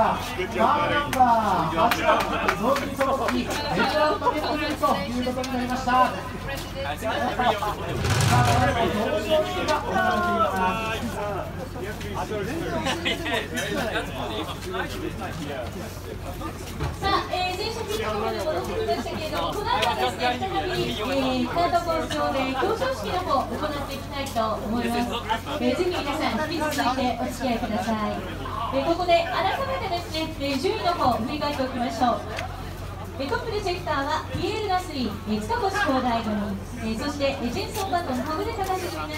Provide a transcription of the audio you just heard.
ではマーナンバー8番同時ソロスキーベテランマゲット戦ということになりましたさあこれも同時演技が行われていさあ、えー、前者ピッコールで戻ってきましたけれども、この後ですね、再び、えー、カード交渉で表彰式の方と思います。えー、ぜひ皆さん、引き続いてお付き合いください。えー、ここで改めてですね、えー、順位の方振り返っておきましょう。えー、トップでチェクターはピエール・ガスリー、えー、塚越光大五人、えー、そして、えー、ジェンソン・バトン、ハムレ・高橋組